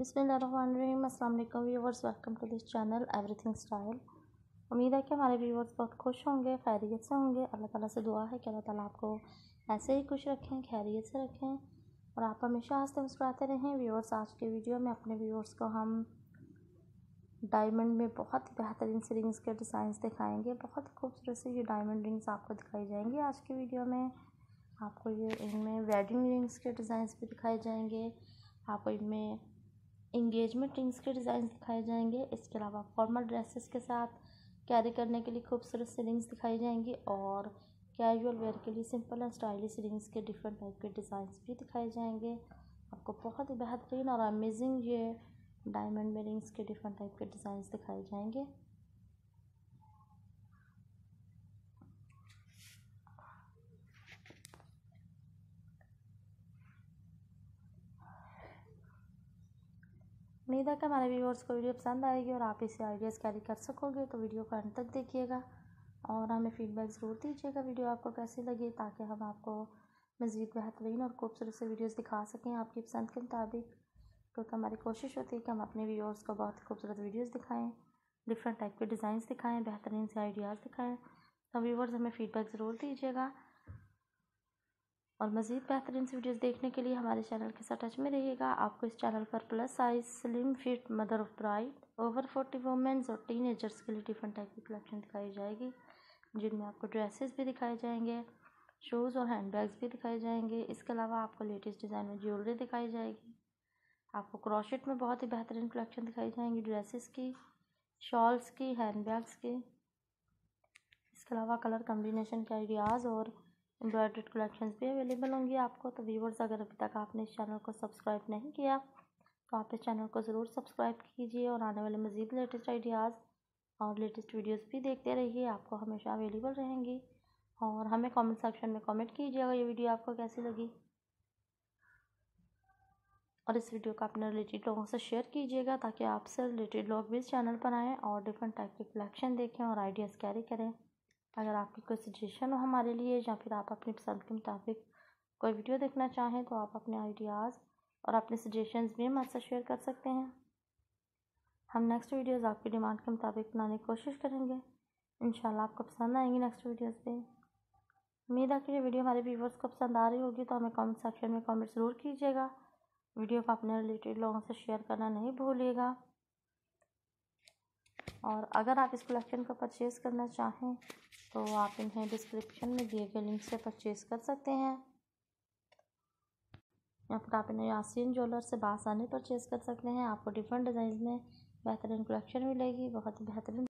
बिसमीम अल्लाम viewers welcome to this channel, everything style. उम्मीद है कि हमारे व्यूवर्स बहुत खुश होंगे, खैरियत से होंगे। अल्लाह ताला से दुआ है कि अल्लाह ताला आपको ऐसे ही खुश रखें, खैरियत से रखें। और आप हमेशा हँसते मुस्कुराते रहें। व्यूवर्स आज के वीडियो में अपने व्यूवर्स को हम डायमंड में बहुत ही बेहतरीन से रिंग्स के डिज़ाइंस दिखाएँगे। बहुत खूबसूरत से ये डायमंड रिंग्स आपको दिखाई जाएँगी आज की वीडियो में। आपको ये इनमें वेडिंग रिंग्स के डिज़ाइंस भी दिखाए जाएँगे। आपको इनमें इंगेजमेंट रिंग्स के डिज़ाइन दिखाए जाएँगे। इसके अलावा फॉर्मल ड्रेसेस के साथ कैरी करने के लिए खूबसूरत सी रिंग्स दिखाई जाएँगी और कैजुअल वेयर के लिए सिंपल एंड स्टाइलिश रिंग्स के डिफरेंट टाइप के डिज़ाइंस भी दिखाए जाएँगे। आपको बहुत ही बेहतरीन और अमेजिंग ये डायमंड में रिंग्स के डिफरेंट टाइप के डिज़ाइंस दिखाए जाएँगे। उम्मीद है कि हमारे व्यूवर्स को वीडियो पसंद आएगी और आप इसे आइडियाज़ कैरी कर सकोगे। तो वीडियो को अंत तक देखिएगा और हमें फीडबैक ज़रूर दीजिएगा वीडियो आपको कैसी लगी, ताकि हम आपको मज़ीद बेहतरीन और खूबसूरत से वीडियोस दिखा सकें आपकी पसंद के मुताबिक। क्योंकि हमारी कोशिश होती है कि हम अपने व्यूअर्स को बहुत खूबसूरत वीडियोज़ दिखाएँ, डिफरेंट टाइप के डिज़ाइन दिखाएँ, बेहतरीन से आइडियाज़ दिखाएँ। तो व्यूवर्स हमें फ़ीडबैक ज़रूर दीजिएगा। और मज़ीद बेहतरीन से वीडियोस देखने के लिए हमारे चैनल के साथ टच में रहिएगा। आपको इस चैनल पर plus size slim fit mother of bride over forty womens और टीन एजर्स के लिए डिफरेंट टाइप की कलेक्शन दिखाई जाएगी, जिनमें आपको ड्रेसेस भी दिखाए जाएँगे शूज़ और हैंड बैग्स भी दिखाए जाएँगे। इसके अलावा आपको लेटेस्ट डिज़ाइन में ज्वेलरी दिखाई जाएगी। आपको क्रॉशेट में बहुत ही बेहतरीन कलेक्शन दिखाई जाएँगी ड्रेसेस की शॉल्स की हैंड बैग्स की। इसके अलावा कलर कम्बिनेशन के आइडियाज़ और एम्ब्रॉयड्रेड कलेक्शंस भी अवेलेबल होंगी आपको तो व्यूवर्स अगर अभी तक आपने इस चैनल को सब्सक्राइब नहीं किया तो आप इस चैनल को ज़रूर सब्सक्राइब कीजिए और आने वाले मज़ीद लेटेस्ट आइडियाज़ और लेटेस्ट वीडियोस भी देखते रहिए। आपको हमेशा अवेलेबल रहेंगी। और हमें कमेंट सेक्शन में कमेंट कीजिएगा ये वीडियो आपको कैसी लगी। और इस वीडियो को अपने रिलेटेड लोगों से शेयर कीजिएगा ताकि आपसे रिलेटेड लोग भी इस चैनल पर आएँ और डिफरेंट टाइप के कलेक्शन देखें और आइडियाज़ कैरी करें। अगर आपकी कोई सजेशन हो हमारे लिए या फिर आप अपनी पसंद के मुताबिक कोई वीडियो देखना चाहें तो आप अपने आइडियाज़ और अपने सजेशंस भी हमारे साथ शेयर कर सकते हैं। हम नेक्स्ट वीडियोज़ आपकी डिमांड के मुताबिक बनाने की कोशिश करेंगे। इन आपको पसंद आएँगी नेक्स्ट वीडियोज़ पे उम्मीद है कि ये वीडियो हमारे व्यूवर्स को पसंद आ रही होगी तो हमें कमेंट सेक्शन में कमेंट ज़रूर कीजिएगा। वीडियो को अपने रिलेटेड लोगों से शेयर करना नहीं भूलिएगा। और अगर आप इस कलेक्शन को परचेज़ करना चाहें तो आप इन्हें डिस्क्रिप्शन में दिए गए लिंक से परचेज़ कर सकते हैं। या फिर आप इन्हें यासिन ज्वेलर से बासानी परचेज़ कर सकते हैं। आपको डिफरेंट डिज़ाइन में बेहतरीन कलेक्शन मिलेगी। बहुत ही बेहतरीन